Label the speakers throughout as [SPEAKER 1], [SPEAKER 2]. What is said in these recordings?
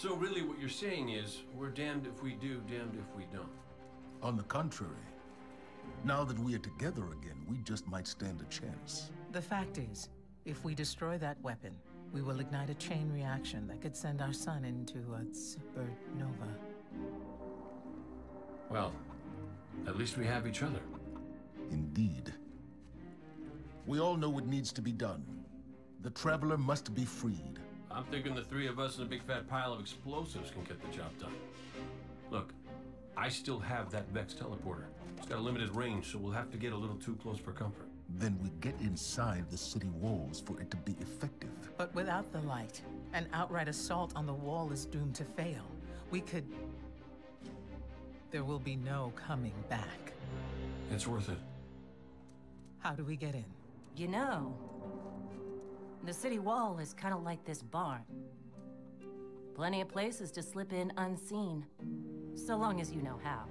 [SPEAKER 1] So really what you're saying is, we're damned if we do, damned if we don't.
[SPEAKER 2] On the contrary, now that we are together again, we just might stand a chance.
[SPEAKER 3] The fact is, if we destroy that weapon, we will ignite a chain reaction that could send our sun into a supernova.
[SPEAKER 1] Well, at least we have each other.
[SPEAKER 2] Indeed. We all know what needs to be done. The Traveler must be freed.
[SPEAKER 1] I'm thinking the three of us in a big fat pile of explosives can get the job done. Look, I still have that Vex teleporter. It's got a limited range, so we'll have to get a little too close for comfort.
[SPEAKER 2] Then we get inside the city walls for it to be effective.
[SPEAKER 3] But without the light, an outright assault on the wall is doomed to fail. We could... There will be no coming back.
[SPEAKER 1] It's worth it.
[SPEAKER 3] How do we get in?
[SPEAKER 4] You know, the city wall is kind of like this barn. Plenty of places to slip in unseen, so long as you know how.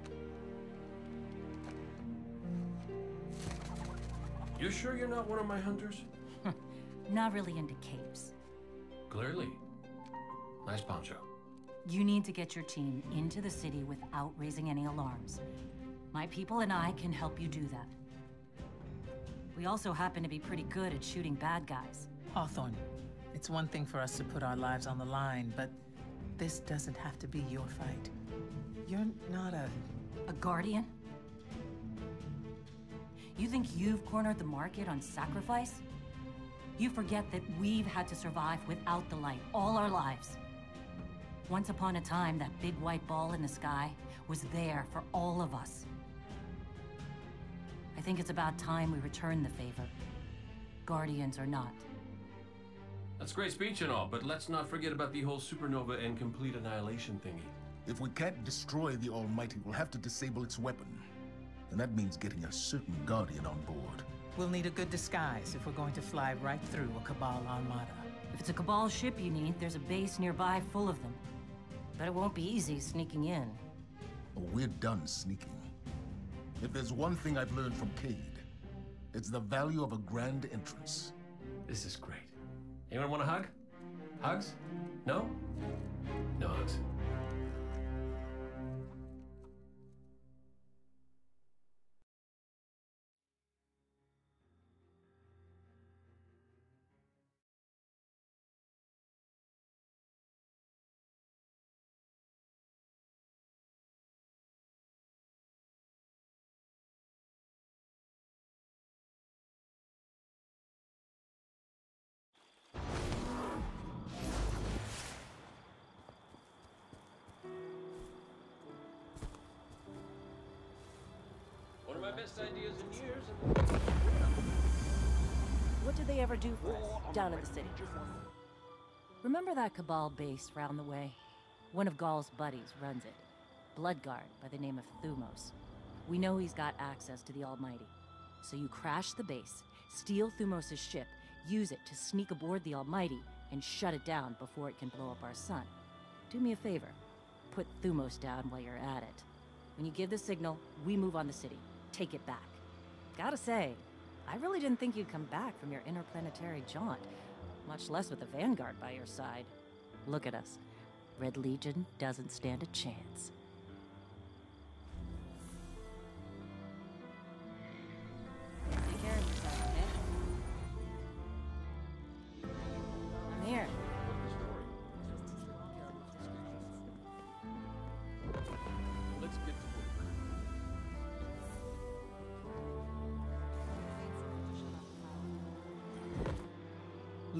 [SPEAKER 1] You sure you're not one of my hunters?
[SPEAKER 4] Not really into capes.
[SPEAKER 1] Clearly. Nice poncho.
[SPEAKER 4] You need to get your team into the city without raising any alarms. My people and I can help you do that. We also happen to be pretty good at shooting bad guys.
[SPEAKER 3] Hawthorne, it's one thing for us to put our lives on the line, but this doesn't have to be your fight. You're not a...
[SPEAKER 4] A guardian? You think you've cornered the market on sacrifice? You forget that we've had to survive without the light all our lives. Once upon a time, that big white ball in the sky was there for all of us. I think it's about time we return the favor. Guardians or not.
[SPEAKER 1] That's great speech and all, but let's not forget about the whole supernova and complete annihilation thingy.
[SPEAKER 2] If we can't destroy the Almighty, we'll have to disable its weapon. And that means getting a certain Guardian on board.
[SPEAKER 3] We'll need a good disguise if we're going to fly right through a Cabal armada.
[SPEAKER 4] If it's a Cabal ship you need, there's a base nearby full of them. But it won't be easy sneaking in.
[SPEAKER 2] Oh, we're done sneaking. If there's one thing I've learned from Cayde, it's the value of a grand entrance.
[SPEAKER 1] This is great. Anyone want a hug? Hugs? No? No hugs. Best ideas in years.
[SPEAKER 4] What did they ever do for us down in the city? Remember that Cabal base round the way? One of Ghaul's buddies runs it. Bloodguard by the name of Thumos. We know he's got access to the Almighty. So you crash the base, steal Thumos' ship, use it to sneak aboard the Almighty, and shut it down before it can blow up our sun. Do me a favor. Put Thumos down while you're at it. When you give the signal, we move on the city. Take it back. Gotta say, I really didn't think you'd come back from your interplanetary jaunt, much less with the Vanguard by your side. Look at us. Red Legion doesn't stand a chance.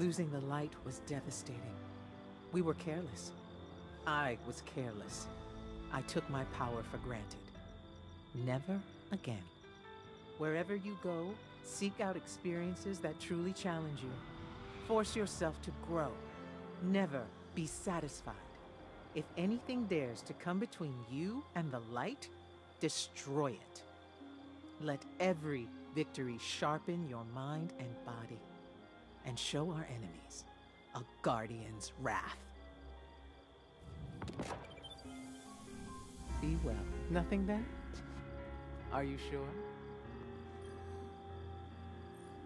[SPEAKER 3] Losing the light was devastating. We were careless. I was careless. I took my power for granted. Never again. Wherever you go, seek out experiences that truly challenge you. Force yourself to grow. Never be satisfied. If anything dares to come between you and the light, destroy it. Let every victory sharpen your mind and body and show our enemies a guardian's wrath. Be well. Nothing then? Are you sure?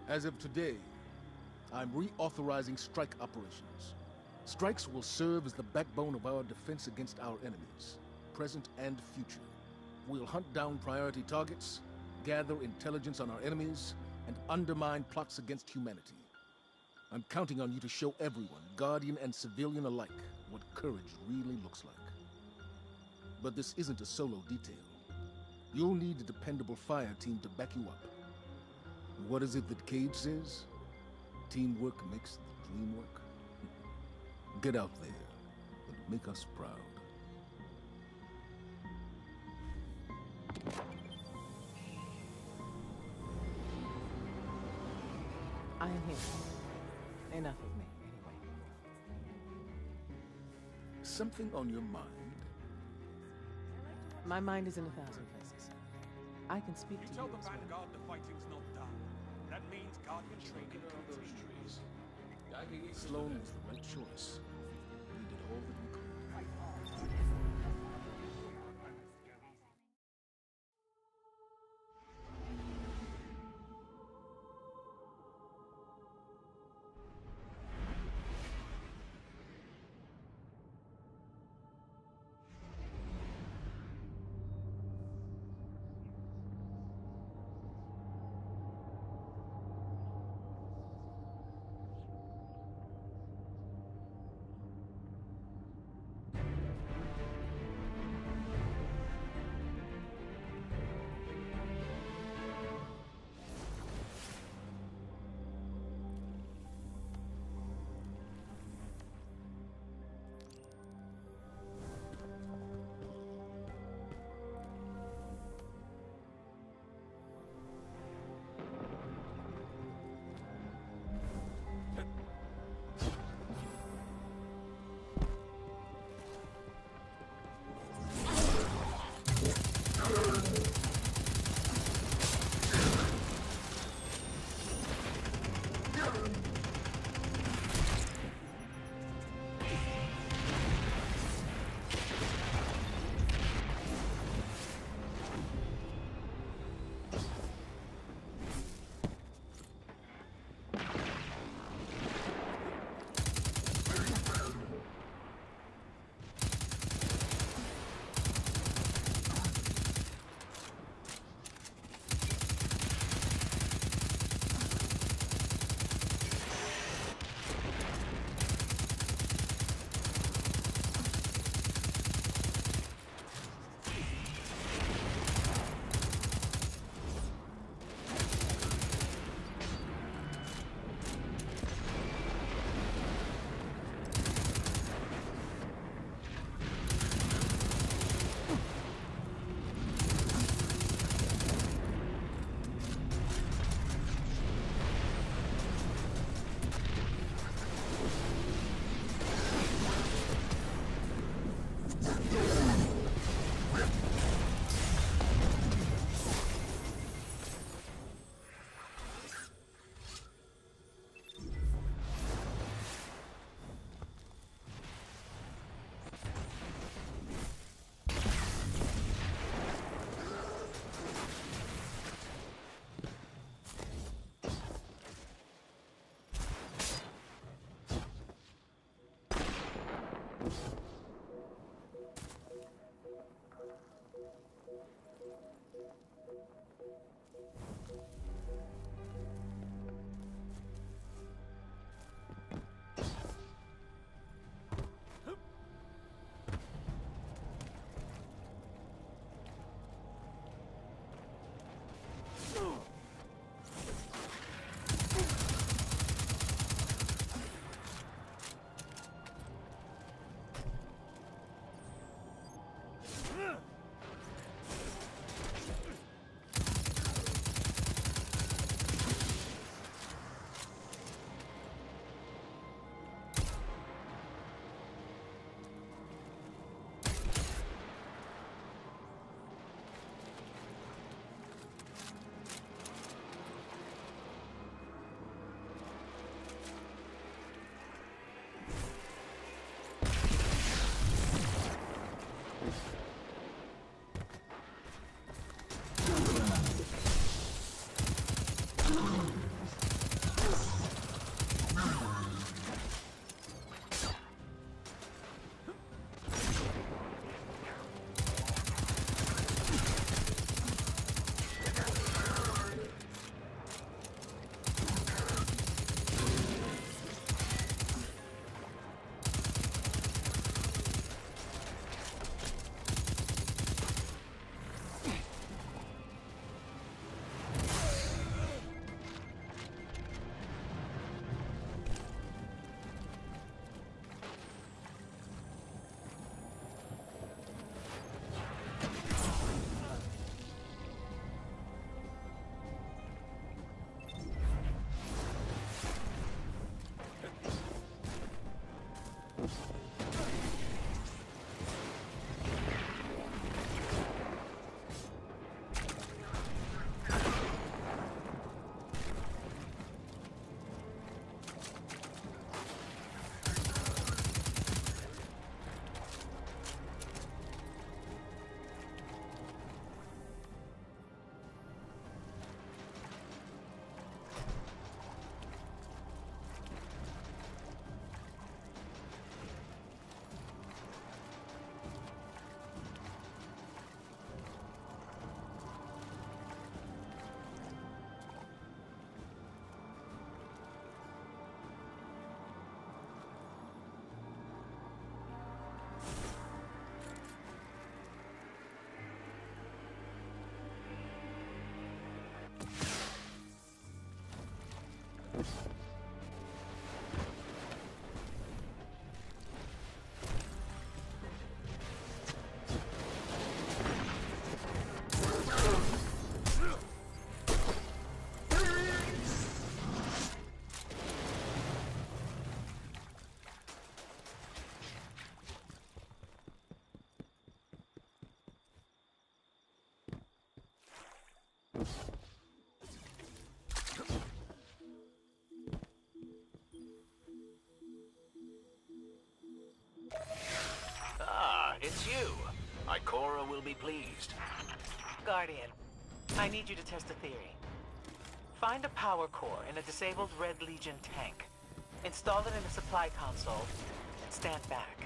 [SPEAKER 2] As of today, I'm reauthorizing strike operations. Strikes will serve as the backbone of our defense against our enemies, present and future. We'll hunt down priority targets, gather intelligence on our enemies, and undermine plots against humanity. I'm counting on you to show everyone, Guardian and civilian alike, what courage really looks like. But this isn't a solo detail. You'll need a dependable fire team to back you up. What is it that Cayde says? Teamwork makes the dream work. Get out there and make us proud.
[SPEAKER 3] I am here. Enough of me, anyway.
[SPEAKER 2] Something on your mind?
[SPEAKER 3] My mind is in a thousand places. I can speak
[SPEAKER 5] You
[SPEAKER 3] to
[SPEAKER 5] tell
[SPEAKER 3] you
[SPEAKER 5] the
[SPEAKER 3] as well.
[SPEAKER 5] Vanguard the fighting's not done. That means Guardian training continues.
[SPEAKER 1] I
[SPEAKER 2] Sloan was the right choice.
[SPEAKER 6] It's you. Ikora will be pleased.
[SPEAKER 3] Guardian, I need you to test a theory. Find a power core in a disabled Red Legion tank. Install it in the supply console, and stand back.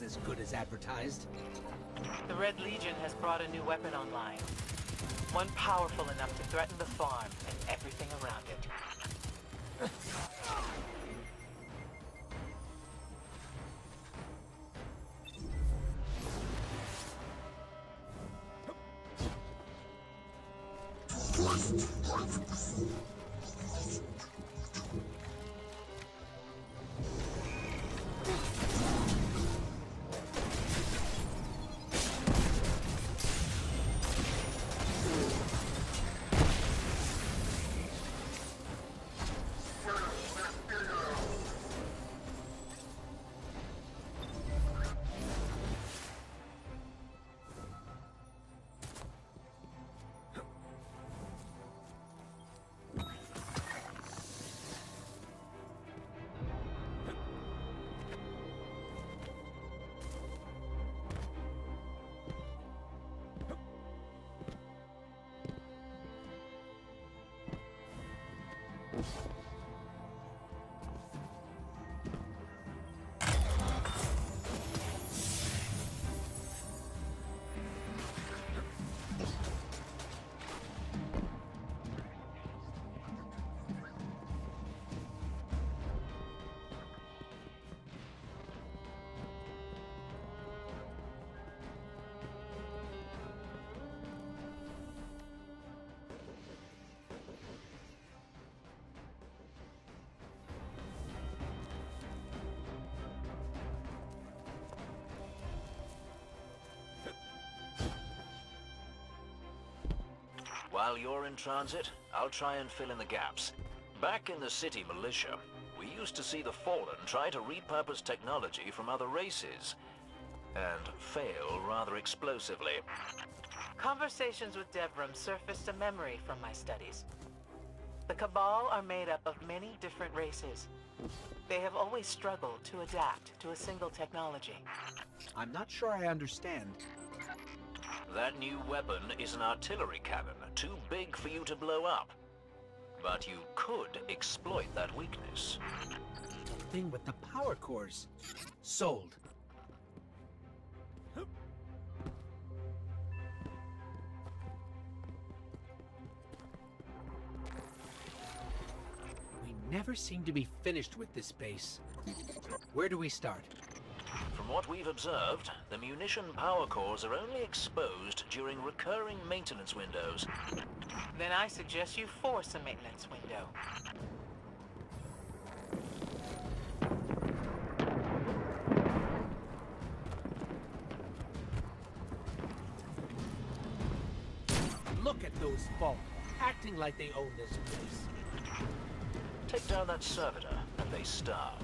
[SPEAKER 6] Was as good as advertised.
[SPEAKER 3] The Red Legion has brought a new weapon online. One powerful enough to threaten the farm and everything around it.
[SPEAKER 6] While you're in transit, I'll try and fill in the gaps. Back in the city militia, we used to see the Fallen try to repurpose technology from other races. And fail rather explosively.
[SPEAKER 3] Conversations with Devrim surfaced a memory from my studies. The Cabal are made up of many different races. They have always struggled to adapt to a single technology.
[SPEAKER 7] I'm not sure I understand.
[SPEAKER 6] That new weapon is an artillery cannon, too big for you to blow up. But you could exploit that weakness.
[SPEAKER 7] The thing with the power cores. Sold. We never seem to be finished with this base. Where do we start?
[SPEAKER 6] From what we've observed, the munition power cores are only exposed during recurring maintenance windows.
[SPEAKER 3] Then I suggest you force a maintenance window.
[SPEAKER 7] Look at those folk, acting like they own this place.
[SPEAKER 6] Take down that servitor, and they starve.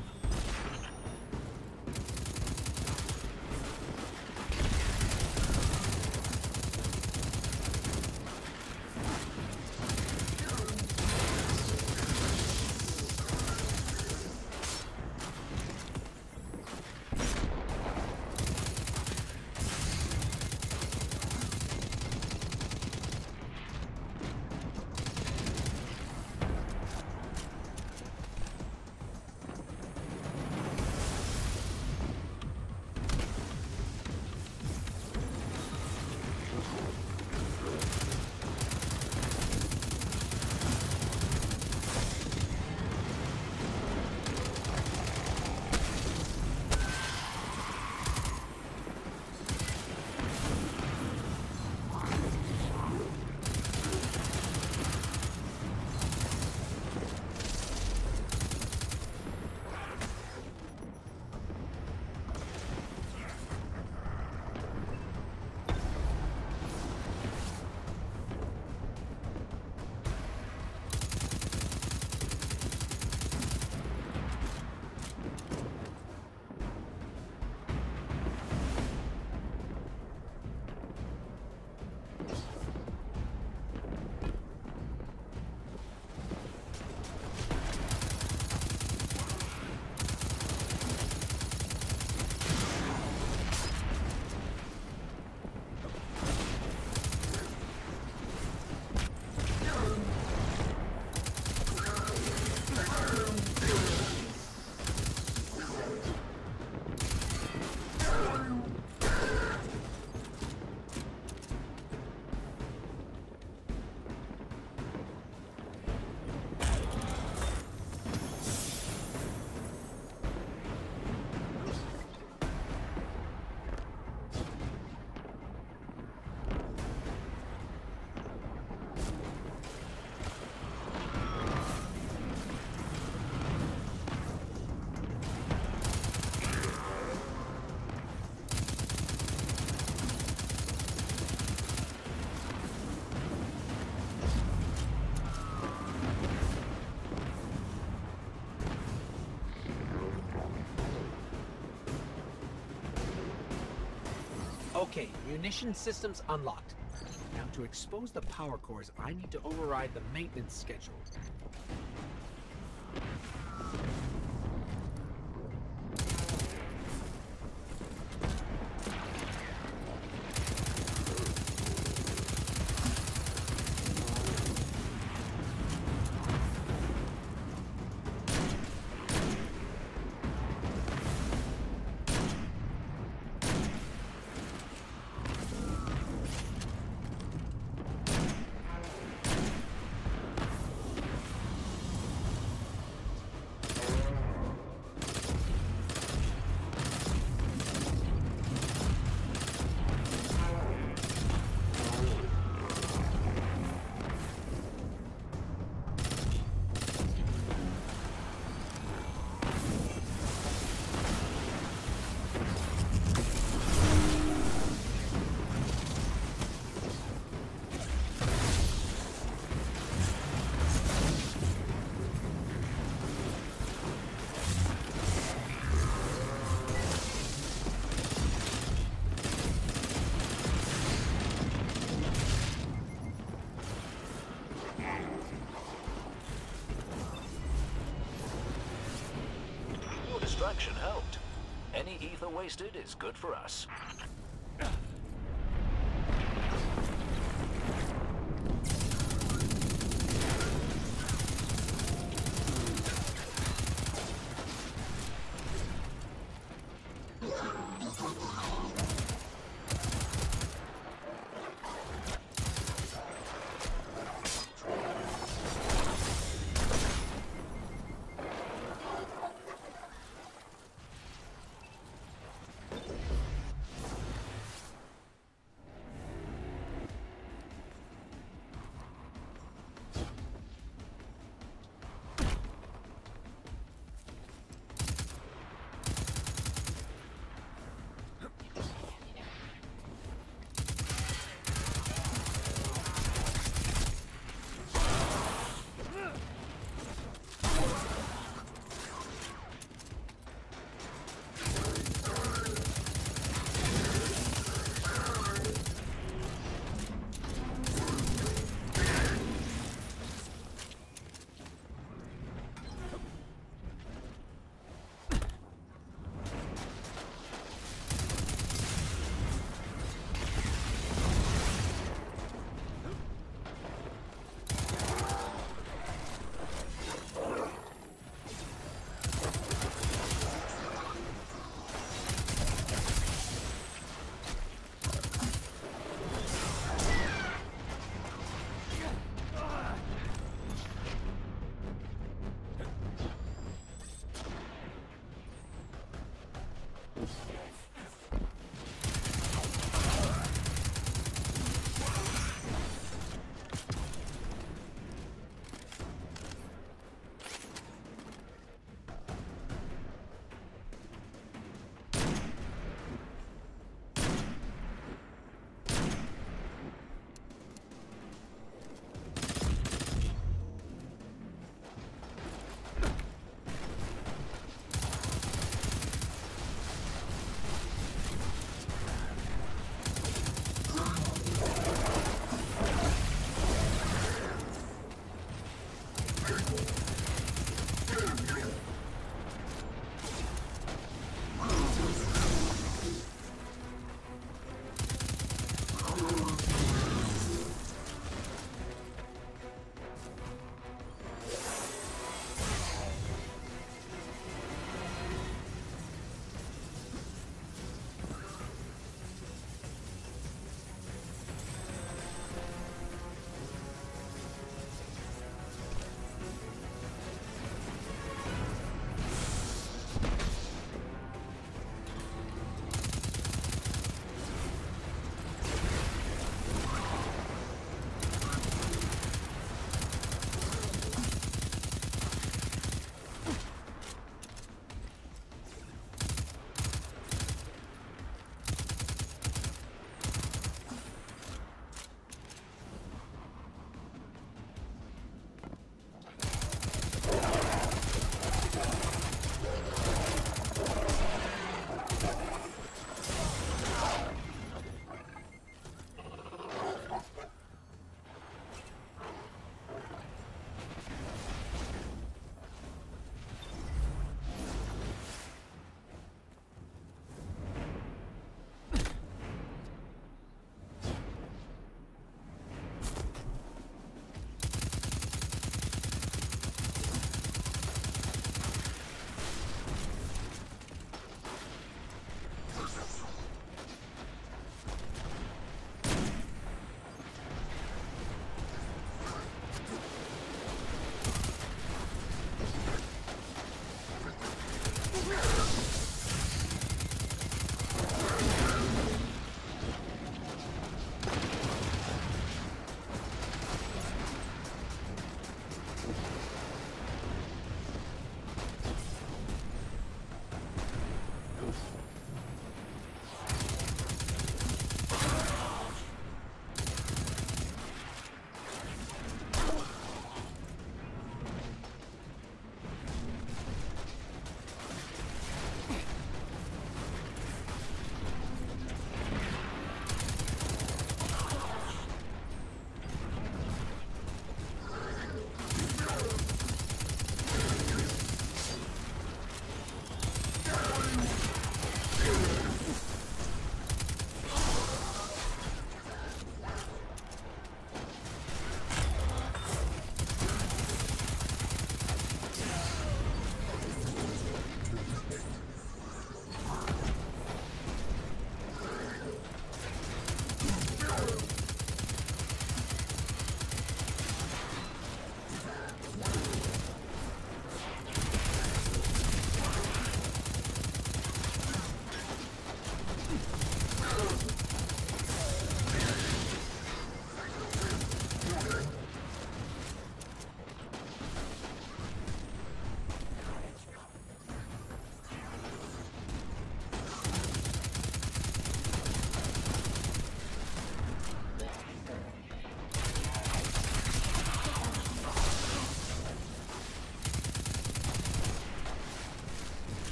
[SPEAKER 7] Okay, munition systems unlocked. Now to expose the power cores, I need to override the maintenance schedule.
[SPEAKER 6] Extraction helped. Any ether wasted is good for us.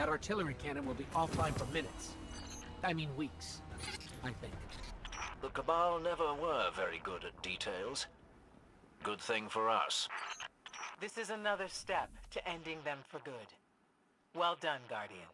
[SPEAKER 7] That artillery cannon will be offline for minutes. I mean weeks, I think.
[SPEAKER 6] The Cabal never were very good at details. Good thing for us.
[SPEAKER 3] This is another step to ending them for good. Well done, Guardian.